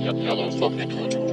Yellow fucking